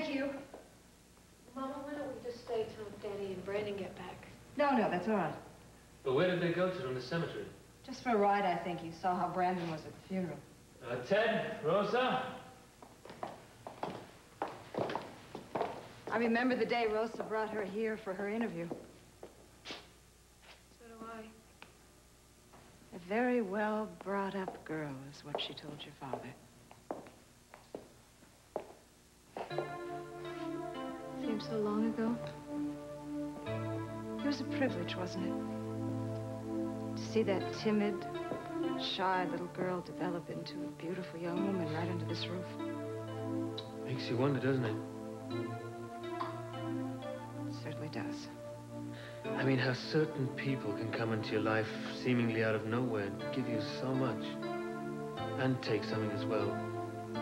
Thank you. Mama, why don't we just stay till Danny and Brandon get back? No, no, that's all right. But where did they go to in the cemetery? Just for a ride, I think. You saw how Brandon was at the funeral. Uh, Ted, Rosa? I remember the day Rosa brought her here for her interview. So do I. A very well brought up girl is what she told your father. Seems so long ago. It was a privilege, wasn't it? To see that timid, shy little girl develop into a beautiful young woman right under this roof. Makes you wonder, doesn't it? It certainly does. I mean, how certain people can come into your life seemingly out of nowhere and give you so much. And take something as well.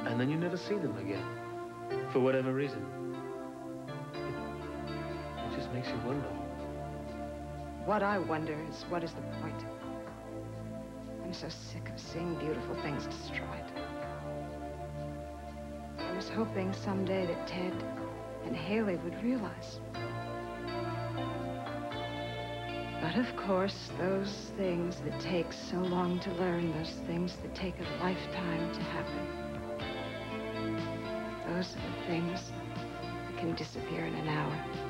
And then you never see them again. For whatever reason. Makes you wonder. What I wonder is, what is the point? I'm so sick of seeing beautiful things destroyed. I was hoping someday that Ted and Haley would realize. But of course, those things that take so long to learn, those things that take a lifetime to happen, those are the things that can disappear in an hour.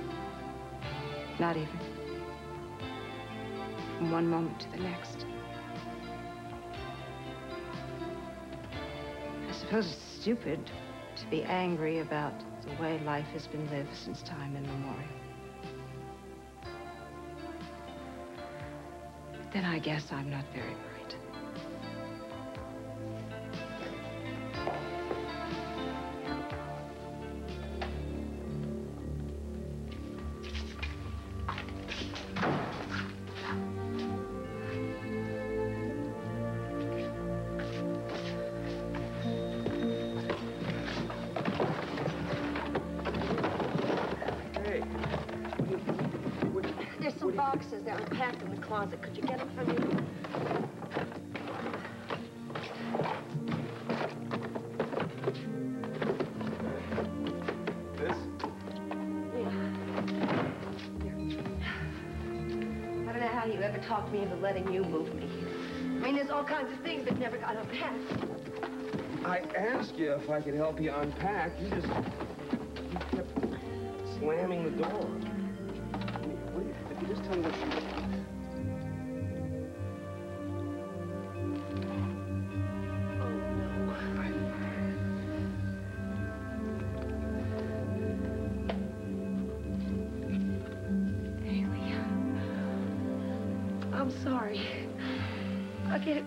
Not even. From one moment to the next. I suppose it's stupid to be angry about the way life has been lived since time immemorial. Then I guess I'm not very I all kinds of things that never got unpacked. I asked you if I could help you unpack. You just you kept slamming the door. I mean, what if you just tell me what you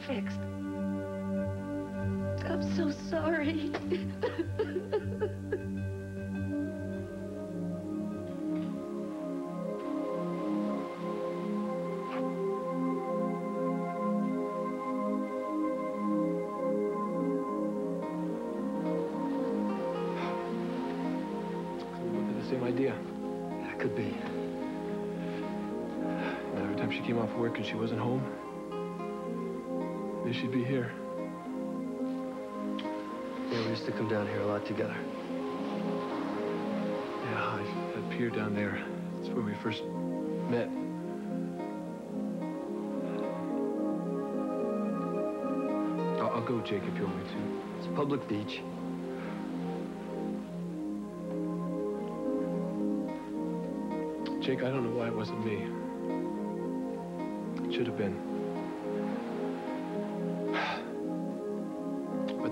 fixed. I'm so sorry. We went the same idea. That could be. And every time she came off work and she wasn't home, knew she'd be here. Yeah, we used to come down here a lot together. Yeah, I, that pier down there. That's where we first met. I'll, I'll go, Jake, if you want me to. It's a public beach. Jake, I don't know why it wasn't me. It should have been.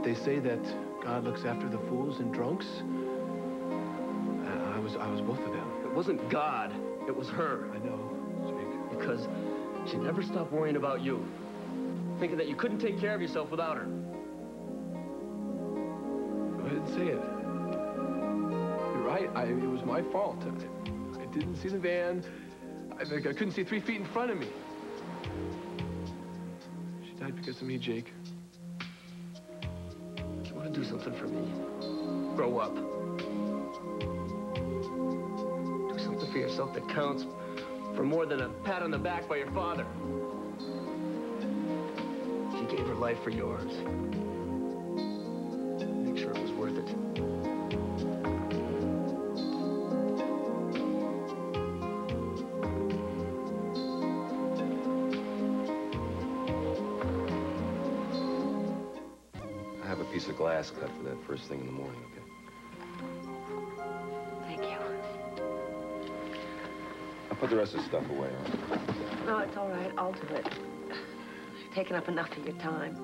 They say that God looks after the fools and drunks. I, I was, I was both of them. It wasn't God. It was her. I know, Jake. Because she never stopped worrying about you. Thinking that you couldn't take care of yourself without her. I didn't say it. You're right. I, it was my fault. I, I didn't see the van. I, I couldn't see three feet in front of me. She died because of me, Jake. grow up. Do something for yourself that counts for more than a pat on the back by your father. She gave her life for yours. Make sure it was worth it. I have a piece of glass cut for that first thing in the morning, okay? I'll put the rest of the stuff away, all right? No, it's all right. I'll do it. I've taken up enough of your time.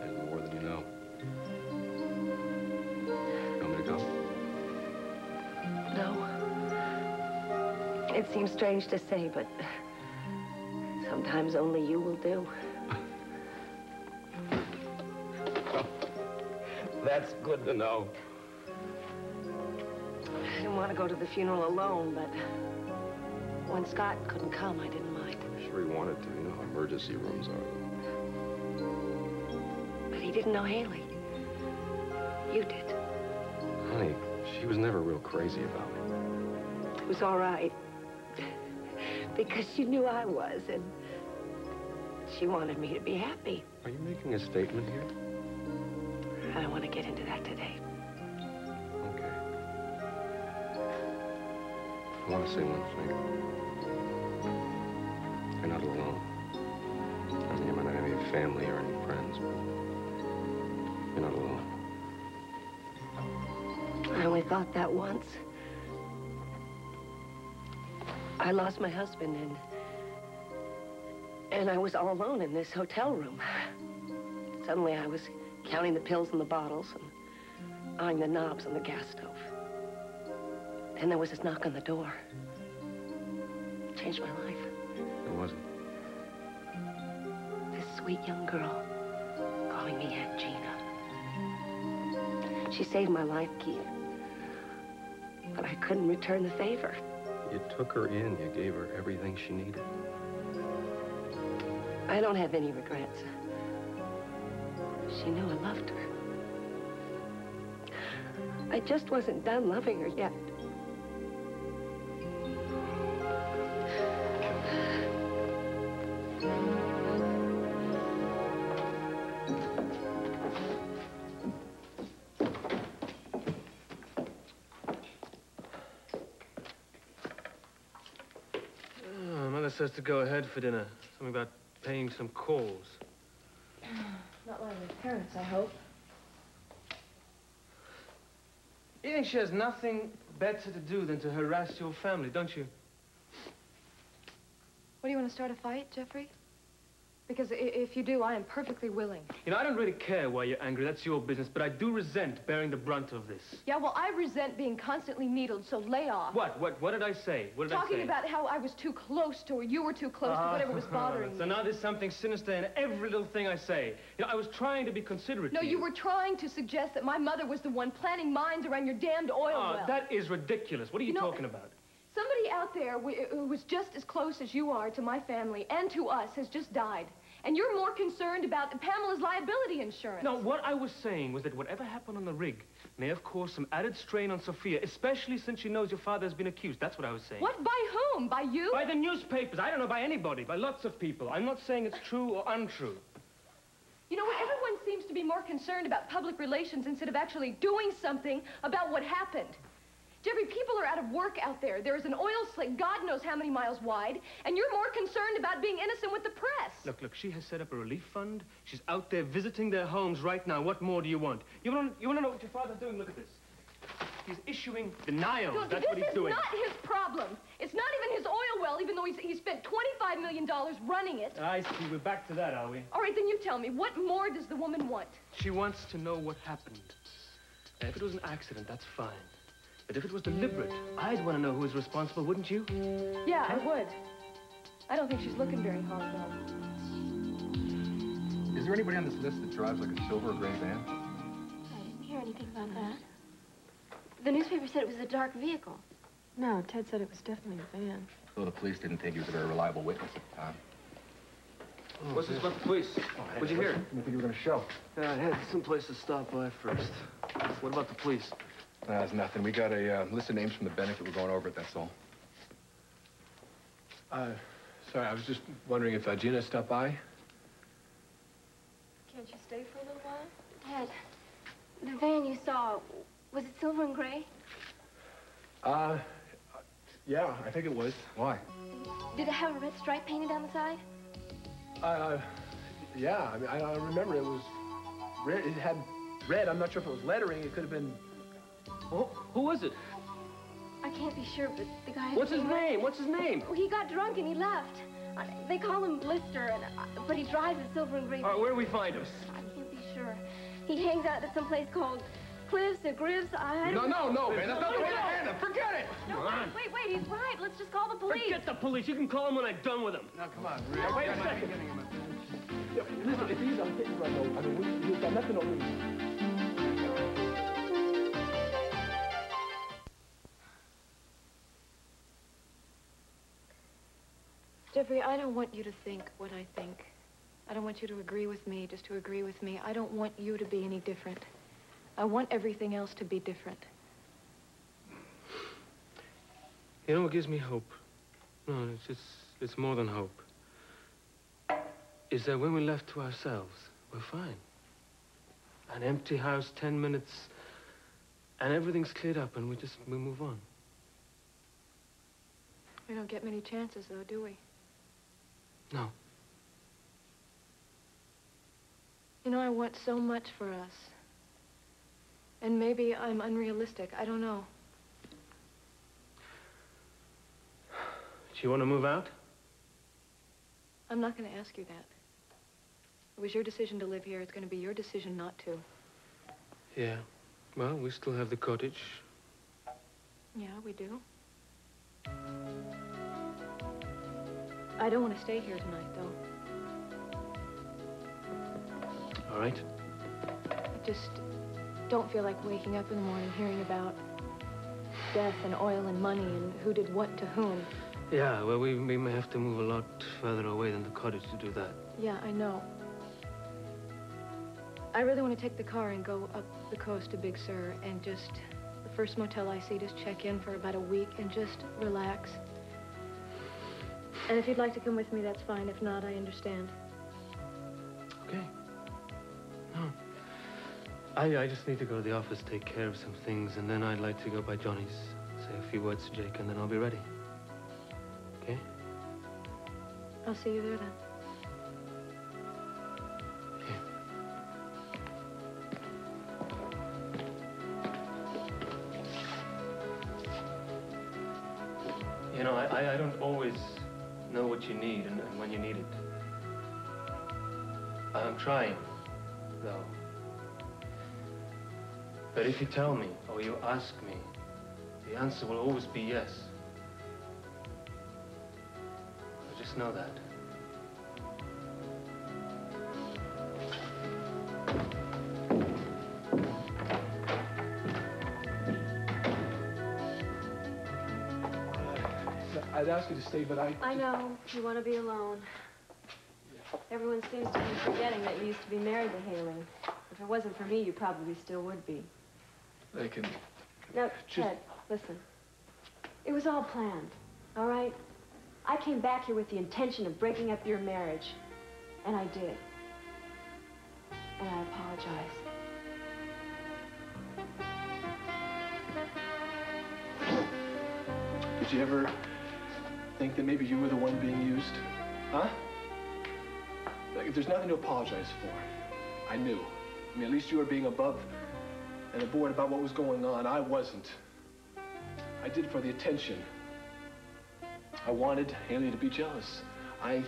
There's more than you know. You want me to go? No. It seems strange to say, but sometimes only you will do. That's good to know. Want to go to the funeral alone, but when Scott couldn't come, I didn't mind. I'm sure he wanted to. You know how emergency rooms are. But he didn't know Haley. You did. Honey, she was never real crazy about me. It was all right. because she knew I was, and she wanted me to be happy. Are you making a statement here? I don't want to get into that today. Want to say one thing. You're not alone. I mean, you might not have any family or any friends, but you're not alone. I only thought that once. I lost my husband and and I was all alone in this hotel room. Suddenly I was counting the pills in the bottles and eyeing the knobs on the gas stove. Then there was this knock on the door. It changed my life. It wasn't. This sweet young girl calling me Aunt Gina. She saved my life, Keith. But I couldn't return the favor. You took her in. You gave her everything she needed. I don't have any regrets. She knew I loved her. I just wasn't done loving her yet. Says to go ahead for dinner. Something about paying some calls. Not like your parents, I hope. You think she has nothing better to do than to harass your family, don't you? What, do you want to start a fight, Jeffrey? Because if you do, I am perfectly willing. You know, I don't really care why you're angry. That's your business. But I do resent bearing the brunt of this. Yeah, well, I resent being constantly needled, so lay off. What? What? What did I say? What did I say? Talking about how I was too close to her, you were too close to whatever was ah. bothering you so now there's something sinister in every little thing I say. You know, I was trying to be considerate No, to you were trying to suggest that my mother was the one planning mines around your damned oil Oh, well. that is ridiculous. What are you, You know- talking about? Somebody out there who was just as close as you are to my family and to us has just died. And you're more concerned about Pamela's liability insurance. No, what I was saying was that whatever happened on the rig may have caused some added strain on Sophia, especially since she knows your father has been accused. That's what I was saying. What? By whom? By you? By the newspapers. I don't know, by anybody, by lots of people. I'm not saying it's true or untrue. You know what? Everyone seems to be more concerned about public relations instead of actually doing something about what happened. Jeffrey, people are out of work out there. There is an oil slick, God knows how many miles wide, and you're more concerned about being innocent with the press. Look, look, she has set up a relief fund. She's out there visiting their homes right now. What more do you want? You want to, you want to know what your father's doing? Look at this. He's issuing denials. That's what he's is doing. not his problem. It's not even his oil well, even though he's, he spent $25 million running it. I see. We're back to that, are we? All right, then you tell me, what more does the woman want? She wants to know what happened. If it was an accident, that's fine. But if it was deliberate, I'd want to know who was responsible, wouldn't you? Yeah, I would. I don't think she's looking very hard, though. Is there anybody on this list that drives like a silver or gray van? I didn't hear anything about that. The newspaper said it was a dark vehicle. No, Ted said it was definitely a van. So the police didn't think he was a very reliable witness at the time. Oh, What's this about the police? What'd you hear? I think you were going to show. Yeah, I had someplace to stop by first. What about the police? No, it's nothing. We got a uh, list of names from the benefit. We're going over it, that's all. Uh, sorry, I was just wondering if uh, Gina stopped by. Can't you stay for a little while? Ted, the van you saw, was it silver and gray? Uh, yeah, I think it was. Why? Did it have a red stripe painted down the side? Uh, Yeah, I mean, I, I remember it was red. It had red. I'm not sure if it was lettering. It could have been. Who, who was it? I can't be sure, but the guy. What's his name? What's his name? Well, he got drunk and he left. Uh, they call him Blister, and uh, but he drives a silver and gray. All right, where do we find him? I can't be sure. He hangs out at some place called Cliffs or Griffs. I No, don't no, no, man. That's not the way to handle it. Forget it. No, wait, wait, wait, he's right. Let's just call the police. Forget the police. You can call him when I'm done with him. Now, come on. Now, wait a second. Yeah, listen, if he's on hit and run, though, I mean, we, he's got nothing on lose. I don't want you to think what I think. I don't want you to agree with me just to agree with me. I don't want you to be any different. I want everything else to be different. You know it gives me hope? No, it's, it's, it's more than hope. Is that when we're left to ourselves, we're fine. An empty house, 10 minutes, and everything's cleared up and we just, we move on. We don't get many chances, though, do we? No. You know, I want so much for us. And maybe I'm unrealistic. I don't know. Do you want to move out? I'm not going to ask you that. It was your decision to live here. It's going to be your decision not to. Yeah. Well, we still have the cottage. Yeah, we do. I don't want to stay here tonight, though. All right? I just don't feel like waking up in the morning hearing about death and oil and money and who did what to whom. Yeah, well, we, we may have to move a lot further away than the cottage to do that. Yeah, I know. I really want to take the car and go up the coast to Big Sur and just, the first motel I see, just check in for about a week and just relax. And if you'd like to come with me, that's fine. If not, I understand. Okay. No. I, I just need to go to the office, take care of some things, and then I'd like to go by Johnny's, say a few words to Jake, and then I'll be ready. Okay? I'll see you there then. Need and, and when you need it. I'm trying, though. But if you tell me or you ask me, the answer will always be yes. So just know that. I'd ask you to stay, but I... I know. You want to be alone. Everyone seems to be forgetting that you used to be married to Haley. If it wasn't for me, you probably still would be. They can... Now, Just- Ted, listen. It was all planned, all right? I came back here with the intention of breaking up your marriage. And I did. And I apologize. Did you ever think that maybe you were the one being used? Huh? Like, there's nothing to apologize for. I knew. I mean, at least you were being above and aboard about what was going on. I wasn't. I did it for the attention. I wanted Haley to be jealous. I...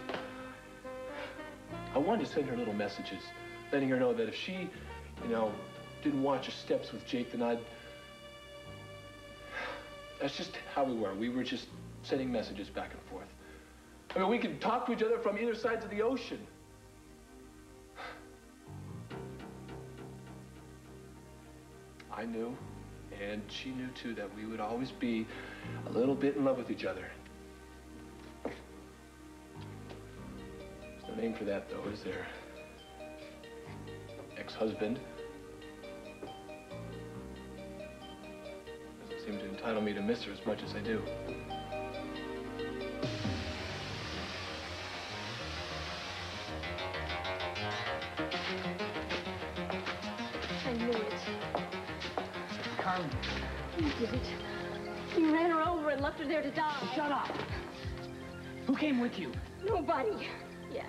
I wanted to send her little messages, letting her know that if she, you know, didn't watch her steps with Jake, then I'd... That's just how we were. We were just sending messages back and forth. I mean, we could talk to each other from either sides of the ocean. I knew, and she knew too, that we would always be a little bit in love with each other. There's no name for that, though, is there? Ex-husband. Doesn't seem to entitle me to miss her as much as I do. You did it. You ran her over and left her there to die. Shut up. Who came with you? Nobody. Yet.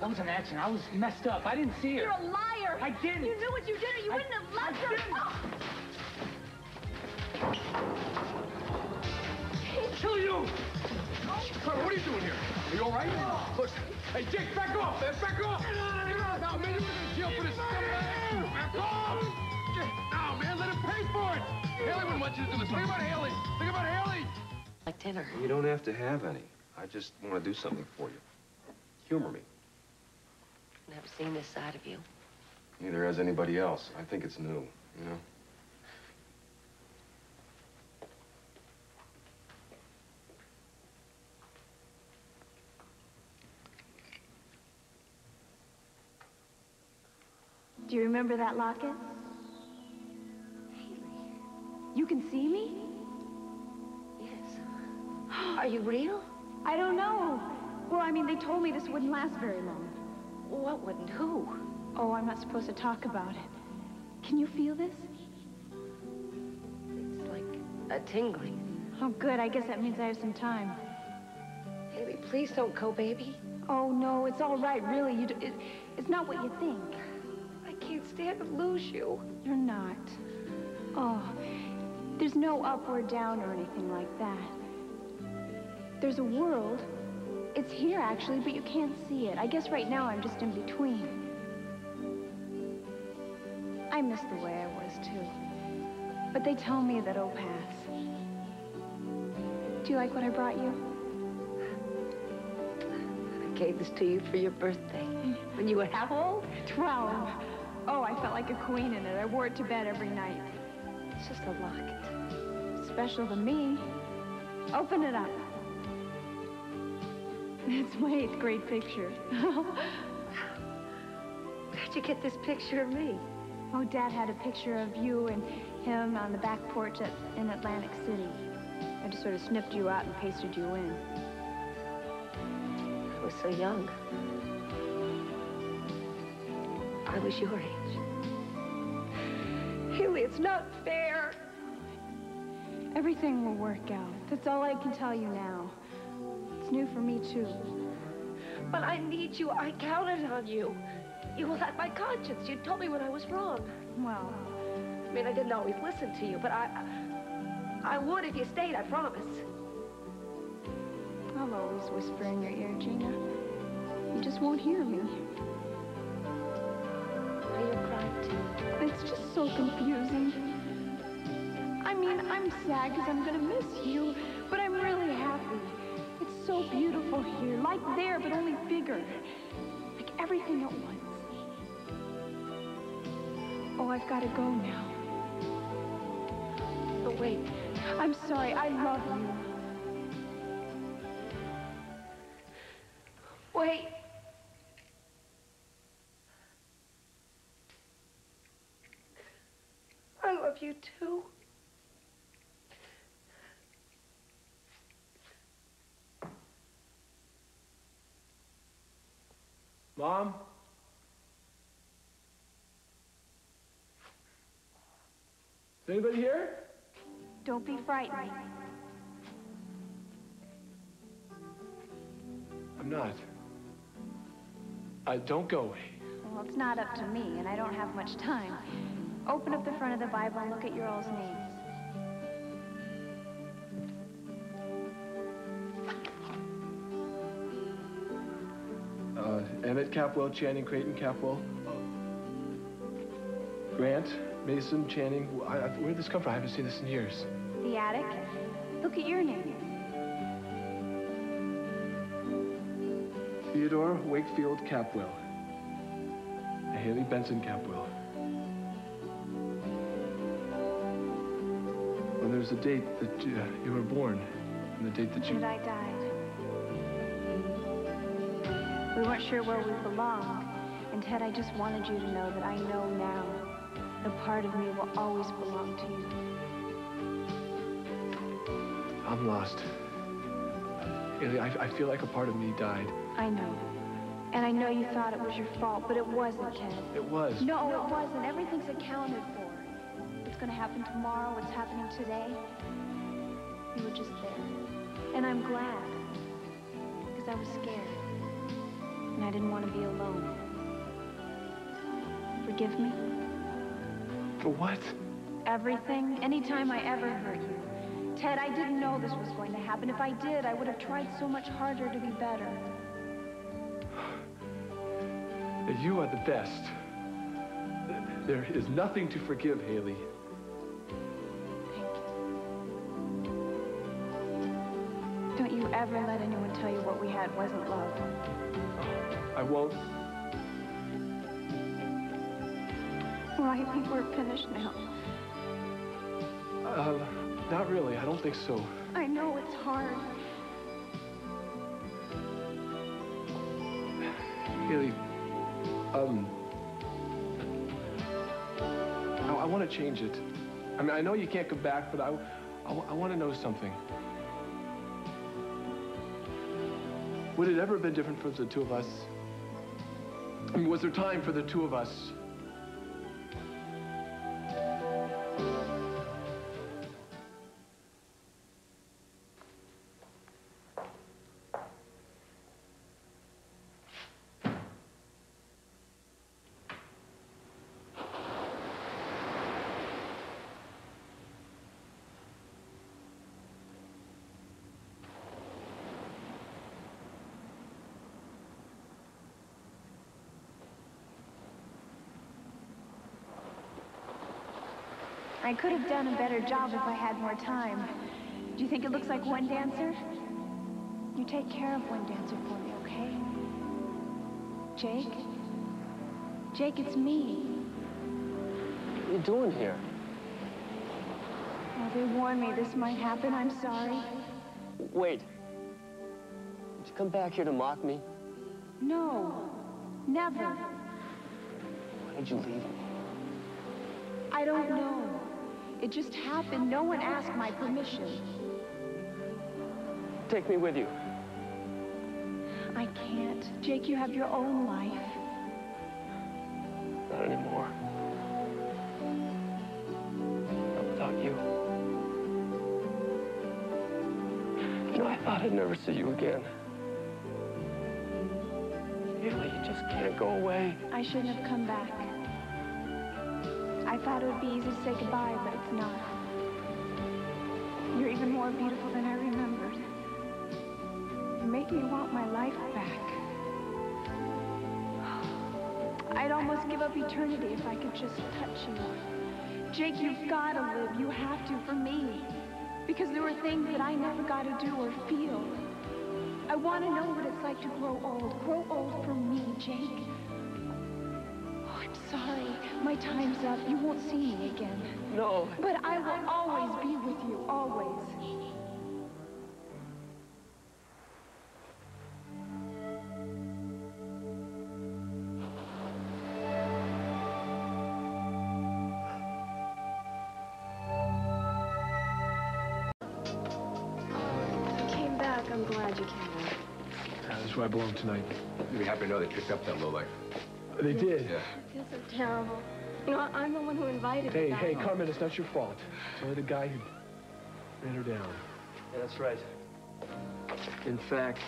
That was an accident. I was messed up. I didn't see her. You're a liar. I didn't. You knew what you did or you I- wouldn't have left I her. didn't. Oh. Kill you! Trevor, what are you doing here? Are you all right? Look, hey, Jake, back off, man, back off! Now, man, you're gonna jail for this scumbag! Back off! Now, man, let him pay for it! Haley wouldn't want you to do this. Think about Haley! Think about Haley! Like dinner. You don't have to have any. I just want to do something for you. Humor me. Never seen this side of you. Neither has anybody else. I think it's new, you know? Do you remember that locket? You can see me? Yes. Are you real? I don't know. Well, I mean, they told me this wouldn't last very long. What wouldn't? Who? Oh, I'm not supposed to talk about it. Can you feel this? It's like a tingling. Oh, good. I guess that means I have some time. Haley, please don't go, baby. Oh, no, it's all right, really. You d it, it's not what you think. I can't stand to lose you. You're not. Oh, there's no up or down or anything like that. There's a world. It's here, actually, but you can't see it. I guess right now I'm just in between. I miss the way I was, too. But they tell me that it'll pass. Do you like what I brought you? I gave this to you for your birthday. When you were how old? Twelve. Oh, I felt like a queen in it. I wore it to bed every night. It's just a locket. Special to me. Open it up. It's my eighth grade picture. Where'd you get this picture of me? oh, Dad had a picture of you and him on the back porch at, in Atlantic City. I just sort of snipped you out and pasted you in. I was so young. I was your age. Haley, it's not fair. Everything will work out. That's all I can tell you now. It's new for me, too. But I need you. I counted on you. You will have my conscience. You told me when I was wrong. Well, I mean, I didn't always listen to you, but I... I would if you stayed, I promise. I'll always whisper in your ear, Gina. You just won't hear me. Are you crying too? It's just so confusing. I'm sad because I'm gonna miss you, but I'm really happy. It's so beautiful here, like there, but only bigger. Like everything at once. Oh, I've got to go now. But wait, I'm sorry, I love you. wait. I love you too. Mom? Is anybody here? Don't be frightened. I'm not. I don't go away. Well, it's not up to me, and I don't have much time. Open up the front of the Bible and look at your all's names. Emmett Capwell, Channing, Creighton, Capwell. Grant, Mason, Channing. I, I, where did this come from? I haven't seen this in years. The attic. Look at your name. Theodore Wakefield Capwell. Haley Benson Capwell. Well, there's a date that you, uh, you were born, and the date that you... That I died. We weren't sure where we belonged, and Ted, I just wanted you to know that I know now. A part of me will always belong to you. I'm lost. I, I feel like a part of me died. I know. And I know you thought it was your fault, but it wasn't, Ted. It was. No, it wasn't. Everything's accounted for. What's going to happen tomorrow, what's happening today. You were just there. And I'm glad. Because I was scared. And I didn't want to be alone. Forgive me? For what? Everything, anytime I ever hurt you. Ted, I didn't know this was going to happen. If I did, I would have tried so much harder to be better. You are the best. There is nothing to forgive, Haley. Thank you. Don't you ever let anyone tell you what we had wasn't love. I won't. Well, I think we're finished now. Uh, not really. I don't think so. I know it's hard. Haley, um, I, I want to change it. I mean, I know you can't come back, but I, I, I want to know something. Would it ever have been different for the two of us? Was there time for the two of us? I could have done a better job if I had more time. Do you think it looks like one dancer? You take care of one dancer for me, okay? Jake? Jake, it's me. What are you doing here? Oh, they warned me this might happen. I'm sorry. Wait. Did you come back here to mock me? No. Never. Why did you leave me? I don't know. It just happened. No one asked my permission. Take me with you. I can't. Jake, you have your own life. Not anymore. Not without you. You know, I thought I'd never see you again. Haley, you just can't go away. I shouldn't have come back. I thought it would be easy to say goodbye, but not. You're even more beautiful than I remembered. You make me want my life back. I'd almost give up eternity if I could just touch you. Jake, you've got to live. You have to for me. Because there were things that I never got to do or feel. I want to know what it's like to grow old. Grow old for me, Jake. I'm sorry. My time's up. You won't see me again. No. But I will always be with you, always. You came back. I'm glad you came back. That's where I belong tonight. You'll be happy to know they picked up that lowlife. They did. Yeah. I so terrible. You know, I'm the one who invited Hey, you. hey, Carmen, it's not your fault. It's only the guy who ran her down. Yeah, that's right. In fact,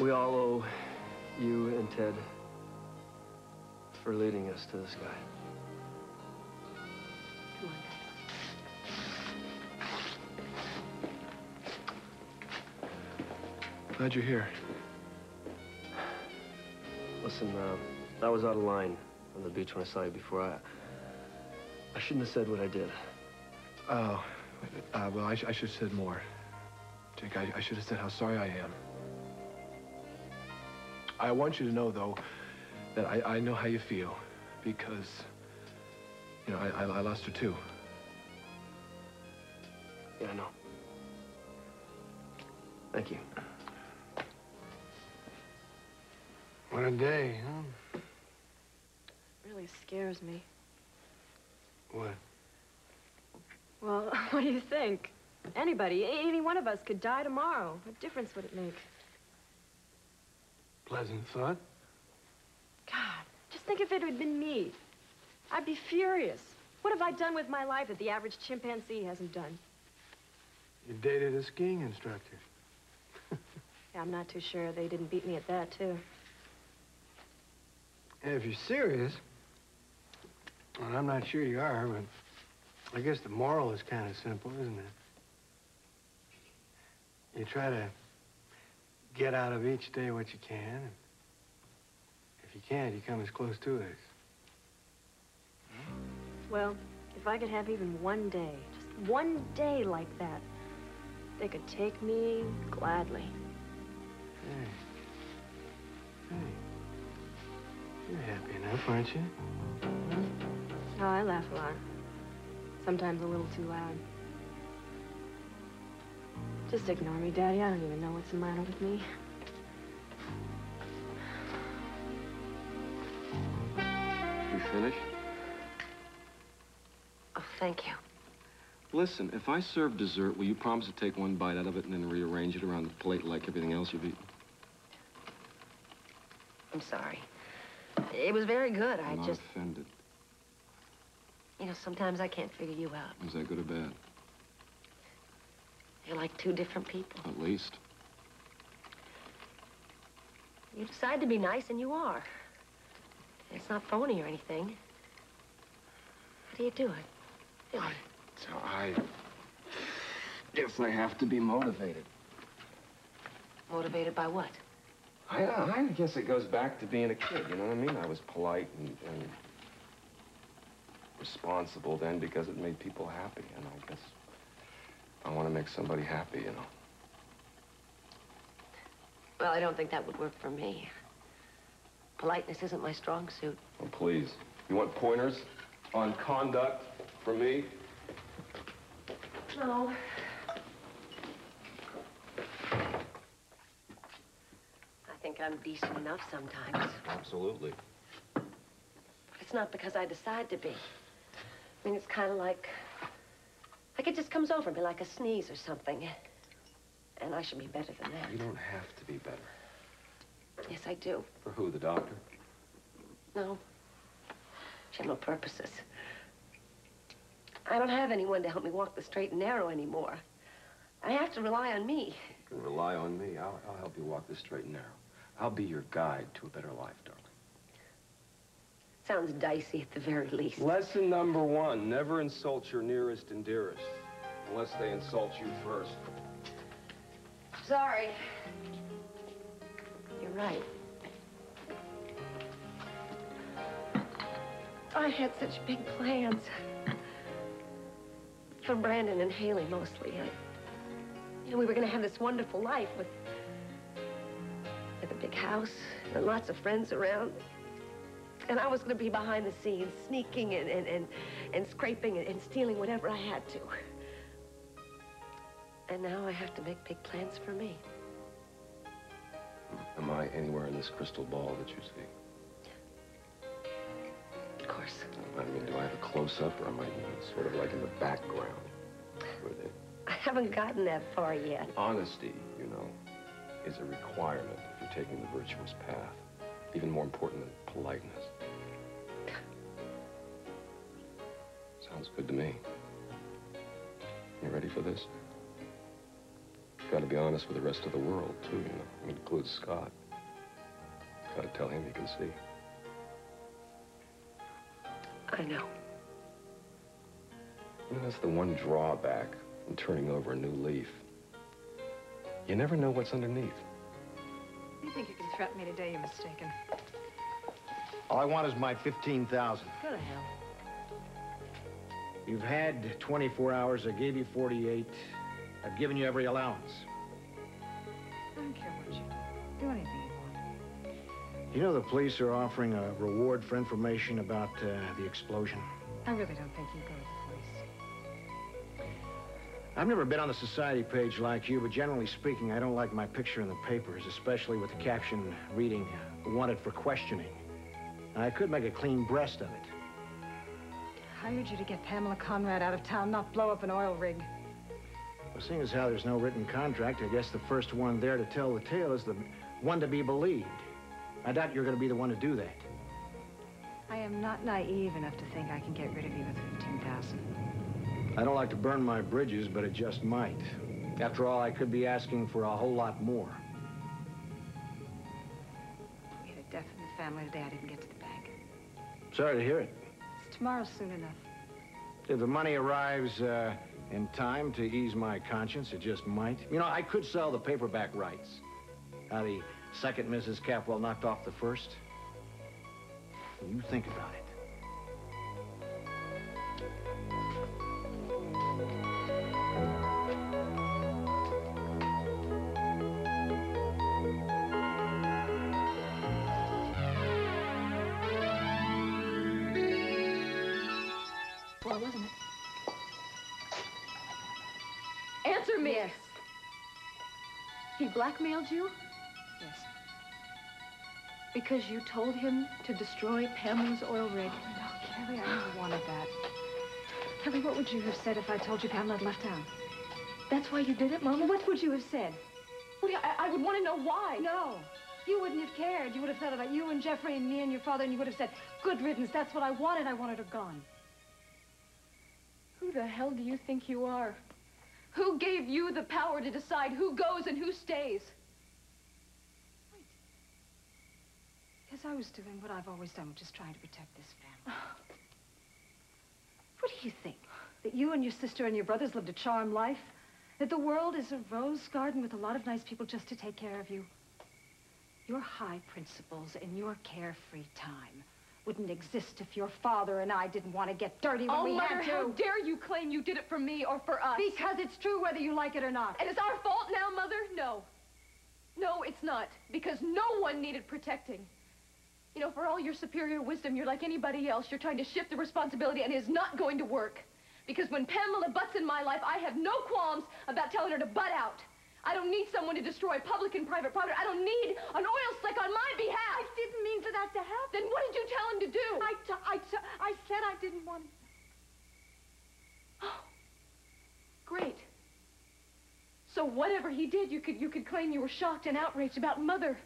we all owe you and Ted for leading us to this guy. Glad you're here. Listen, uh, I was out of line on the beach when I saw you before. I, I shouldn't have said what I did. Oh, uh, well, I, sh I should have said more. Jake, I, I should have said how sorry I am. I want you to know, though, that I, I know how you feel because, you know, I, I, I lost her too. Yeah, I know. Thank you. What a day, huh? Really scares me. What? Well, what do you think? Anybody, any one of us could die tomorrow. What difference would it make? Pleasant thought. God, just think if it had been me. I'd be furious. What have I done with my life that the average chimpanzee hasn't done? You dated a skiing instructor. Yeah, I'm not too sure they didn't beat me at that, too. And if you're serious, and I'm not sure you are, but I guess the moral is kind of simple, isn't it? You try to get out of each day what you can, and if you can't, you come as close to it. Well, if I could have even one day, just one day like that, they could take me gladly. Hey. Hey. You're happy enough, aren't you? Oh, I laugh a lot. Sometimes a little too loud. Just ignore me, Daddy. I don't even know what's the matter with me. You finished? Oh, thank you. Listen, if I serve dessert, will you promise to take one bite out of it and then rearrange it around the plate like everything else you've eaten? I'm sorry. It was very good. I I'm not just, offended. You know, sometimes I can't figure you out. Is that good or bad? You're like two different people. At least. You decide to be nice, and you are. It's not phony or anything. How do you do it? Really? So I guess I have to be motivated. Motivated by what? I, I guess it goes back to being a kid, you know what I mean? I was polite and, and responsible then because it made people happy, and I guess I want to make somebody happy, you know. Well, I don't think that would work for me. Politeness isn't my strong suit. Oh, please. You want pointers on conduct from me? No. I think I'm decent enough sometimes. Absolutely. It's not because I decide to be. I mean, it's kind of like... Like it just comes over me like a sneeze or something. And I should be better than that. You don't have to be better. Yes, I do. For who, the doctor? No. General purposes. I don't have anyone to help me walk the straight and narrow anymore. I have to rely on me. You can rely on me. I'll, I'll help you walk the straight and narrow. I'll be your guide to a better life, darling. Sounds dicey at the very least. Lesson number one, never insult your nearest and dearest unless they insult you first. Sorry. You're right. I had such big plans. For Brandon and Haley, mostly. I, you know, we were going to have this wonderful life with, with a big house and lots of friends around. And I was going to be behind the scenes, sneaking and, and, and, and scraping and, and stealing whatever I had to. And now I have to make big plans for me. Am I anywhere in this crystal ball that you see? Of course. I mean, do I have a close-up, or am I sort of like in the background? Where. I haven't gotten that far yet. Honesty, you know, is a requirement if you're taking the virtuous path. Even more important than politeness. Sounds good to me. You ready for this? Got to be honest with the rest of the world, too, you know. I mean, includes Scott. Got to tell him you can see. I know. You know, that's the one drawback in turning over a new leaf. You never know what's underneath. You think you can threaten me today, you're mistaken. All I want is my 15,000. Go to hell. You've had 24 hours. I gave you 48. I've given you every allowance. I don't care what you do. Do anything you want. You know the police are offering a reward for information about uh, the explosion. I really don't think you go to the police. I've never been on the society page like you, but generally speaking, I don't like my picture in the papers, especially with the caption reading, wanted for questioning. I could make a clean breast of it. I urge you to get Pamela Conrad out of town, not blow up an oil rig. Well, seeing as how there's no written contract, I guess the first one there to tell the tale is the one to be believed. I doubt you're going to be the one to do that. I am not naive enough to think I can get rid of you with 15000 I don't like to burn my bridges, but it just might. After all, I could be asking for a whole lot more. We had a death in the family today. I didn't get to the bank. Sorry to hear it. Tomorrow soon enough. If the money arrives uh, in time to ease my conscience, it just might. You know, I could sell the paperback rights. How the second Mrs. Capwell knocked off the first. You think about it. Blackmailed you? Yes. Because you told him to destroy Pamela's oil rig. Oh, no, Kelly, I never wanted that. Kelly, what would you have said if I told you Pamela had left town? That's why you did it, Mama? What would you have said? Well, yeah, I, I would want to know why. No. You wouldn't have cared. You would have thought about you and Jeffrey and me and your father, and you would have said, good riddance. That's what I wanted. I wanted her gone. Who the hell do you think you are? Who gave you the power to decide who goes and who stays? Because I was doing what I've always done, which is trying to protect this family. what do you think? That you and your sister and your brothers lived a charmed life? That the world is a rose garden with a lot of nice people just to take care of you? Your high principles and your carefree time wouldn't exist if your father and I didn't want to get dirty when oh, we Mother, had to. how dare you claim you did it for me or for us? Because it's true whether you like it or not. And it's our fault now, Mother? No. No, it's not. Because no one needed protecting. You know, for all your superior wisdom, you're like anybody else. You're trying to shift the responsibility, and it is not going to work. Because when Pamela butts in my life, I have no qualms about telling her to butt out. I don't need someone to destroy public and private property. I don't need an oil slick on my behalf. I didn't mean for that to happen. Then what did you tell him to do? I, t- I, t- I said I didn't want it. Oh, great. So whatever he did, you could, you could claim you were shocked and outraged about Mother.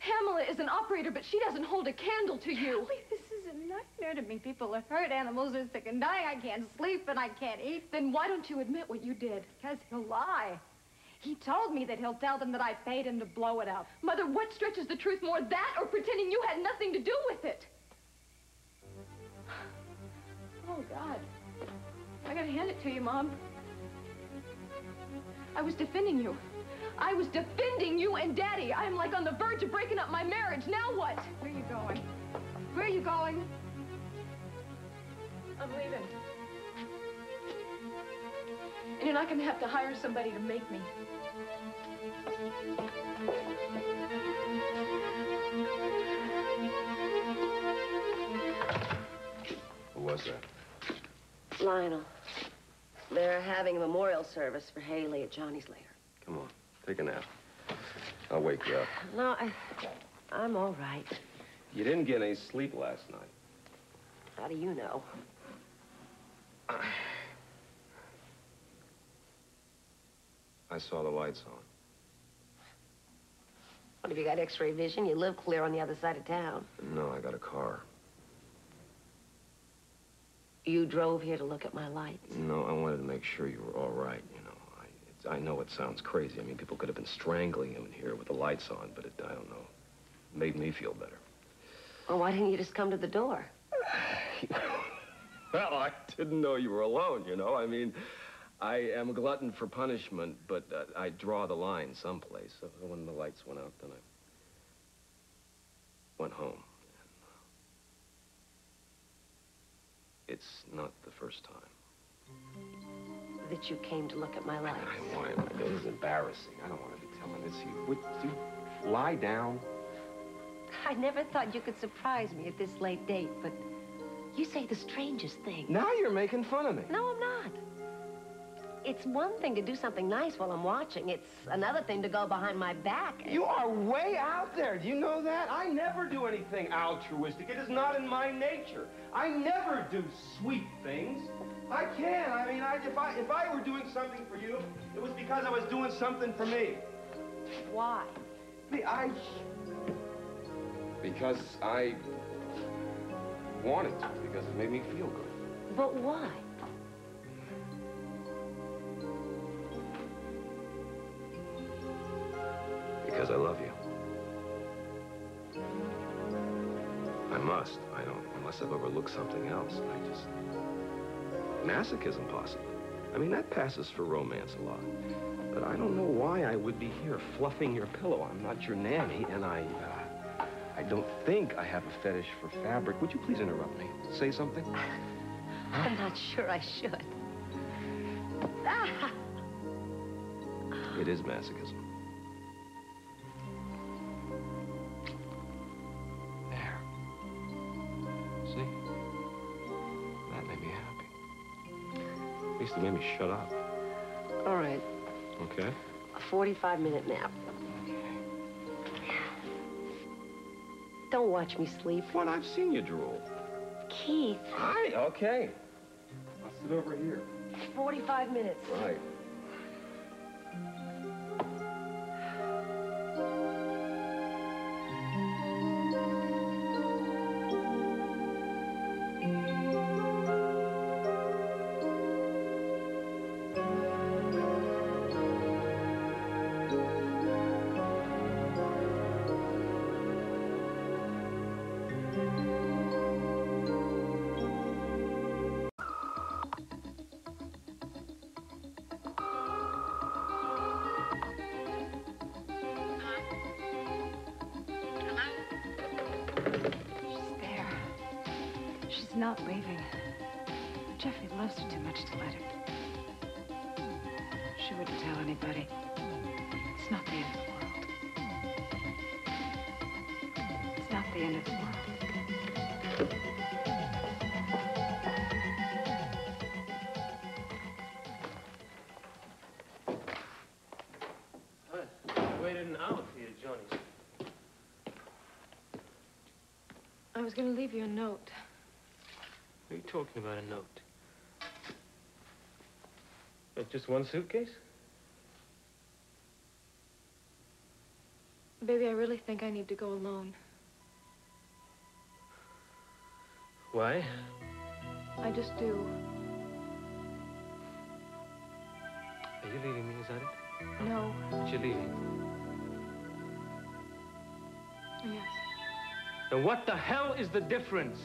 Pamela is an operator, but she doesn't hold a candle to you. Kelly, this is a nightmare to me. People are hurt, animals are sick and dying. I can't sleep and I can't eat. Then why don't you admit what you did? Because he'll lie. He told me that he'll tell them that I paid him to blow it up. Mother, what stretches the truth more, that or pretending you had nothing to do with it? Oh, God. I gotta hand it to you, Mom. I was defending you. I was defending you and Daddy. I'm like on the verge of breaking up my marriage. Now what? Where are you going? Where are you going? I'm leaving. And you're not gonna have to hire somebody to make me. Who was that? Lionel. They're having a memorial service for Hayley at Johnny's later. Come on, take a nap. I'll wake you up. No, I, I'm all right. You didn't get any sleep last night. How do you know? I saw the lights on. What, have you got x-ray vision? You live clear on the other side of town. No, I got a car. You drove here to look at my lights. No, I wanted to make sure you were all right, you know. I, it's, I know it sounds crazy. I mean, people could have been strangling him in here with the lights on, but it, I don't know, made me feel better. Well, why didn't you just come to the door? Well, I didn't know you were alone, you know. I mean, I am a glutton for punishment, but uh, I draw the line someplace. So when the lights went out, then I went home. It's not the first time. That you came to look at my lights. I want This is embarrassing. I don't want to be telling this. You, would you lie down? I never thought you could surprise me at this late date, but you say the strangest thing. Now you're making fun of me. No, I'm not. It's one thing to do something nice while I'm watching. It's another thing to go behind my back. and- You are way out there. Do you know that? I never do anything altruistic. It is not in my nature. I never do sweet things. I can't. I mean, I, if I if I were doing something for you, it was because I was doing something for me. Why? Me, I. Because I wanted to, because it made me feel good. But why? Because I love you. I must, I don't, unless I've overlooked something else. I just... Masochism, possibly. I mean, that passes for romance a lot. But I don't know why I would be here fluffing your pillow. I'm not your nanny, and I, uh, I don't think I have a fetish for fabric. Would you please interrupt me? Say something? I'm not sure I should. Ah! It is masochism. Least it made me shut up. All right, Okay? a 45-minute nap. Don't watch me sleep. What? I've seen you drool. Keith, Hi, okay. I'll sit over here. 45 minutes. Right. I waited an hour for you, Johnny. I was going to leave you a note. What are you talking about, a note? Uh, just one suitcase? Baby, I really think I need to go alone. Why? I just do. Are you leaving me, is that it? No. But you're leaving. Yes. Then what the hell is the difference?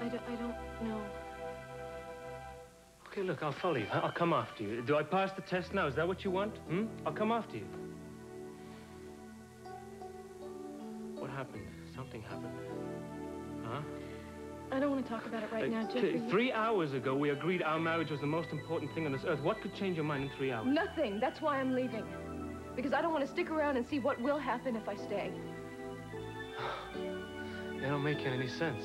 I, don't, I don't know. Okay, look, I'll follow you. I'll come after you. Do I pass the test now? Is that what you want? Hmm? I'll come after you. What happened? Something happened. Huh? I don't want to talk about it right Uh, now, Jeffrey. Three hours ago, we agreed our marriage was the most important thing on this earth. What could change your mind in three hours? Nothing. That's why I'm leaving. Because I don't want to stick around and see what will happen if I stay. They don't make any sense.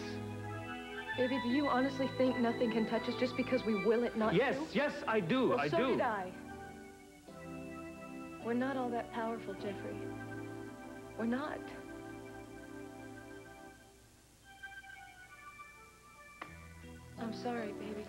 Baby, do you honestly think nothing can touch us just because we will it not Yes, to? yes, I do. Well, I so do. So did I. We're not all that powerful, Jeffrey. We're not. I'm sorry, baby.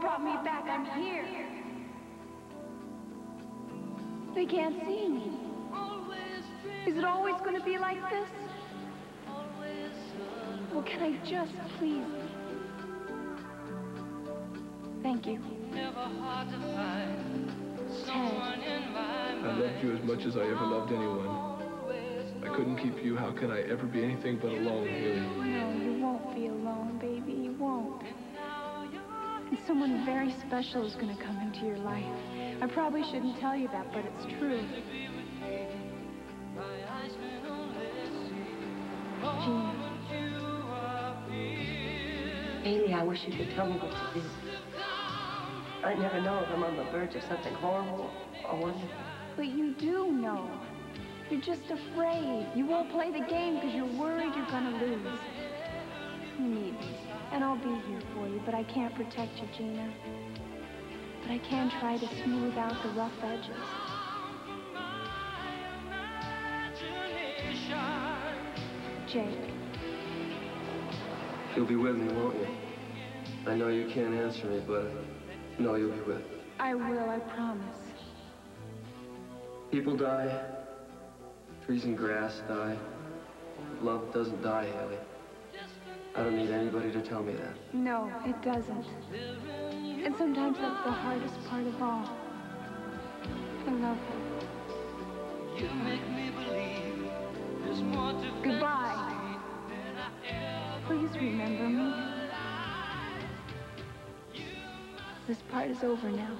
Brought me back. I'm here. They can't see me. Is it always going to be like this? Well, can I just please? Thank you. Never hard to find Ted. I loved you as much as I ever loved anyone. I couldn't keep you. How can I ever be anything but alone, Hayley? No, someone very special is going to come into your life. I probably shouldn't tell you that, but it's true. Gina. Hayley, I wish you could tell me what to do. I never know if I'm on the verge of something horrible or wonderful. But you do know. You're just afraid. You won't play the game because you're worried you're going to lose. You need me, and I'll be here for you, but I can't protect you, Gina. But I can try to smooth out the rough edges. Jake, You'll be with me, won't you? I know you can't answer me, but I know you'll be with me. I will, I promise. People die. Trees and grass die. Love doesn't die, Hayley. I don't need anybody to tell me that. No, it doesn't. And sometimes that's the hardest part of all. I love you. Goodbye. Please remember me. This part is over now.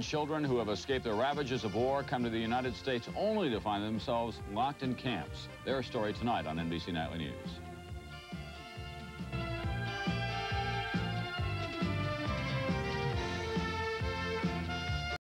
Children who have escaped the ravages of war come to the United States only to find themselves locked in camps. Their story tonight on NBC Nightly News.